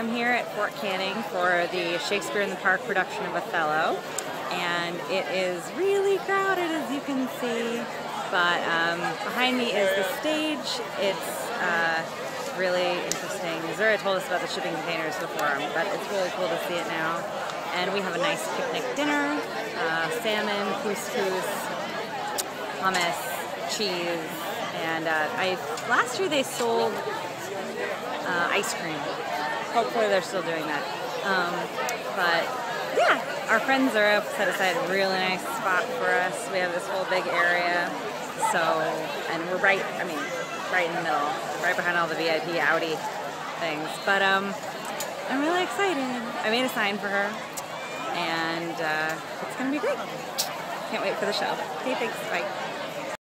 I'm here at Fort Canning for the Shakespeare in the Park production of Othello, and it is really crowded as you can see. But um, behind me is the stage. It's uh, really interesting. Zura told us about the shipping containers before, but it's really cool to see it now. And we have a nice picnic dinner, uh, salmon, couscous, hummus, cheese, and uh, I last year they sold uh, ice cream. Hopefully they're still doing that. Um, but yeah, our friends are up, set aside a really nice spot for us. We have this whole big area. So, and we're right, I mean, right in the middle, right behind all the VIP Audi things. But um, I'm really excited. I made a sign for her, and uh, it's gonna be great. Can't wait for the show. Okay, thanks. Bye.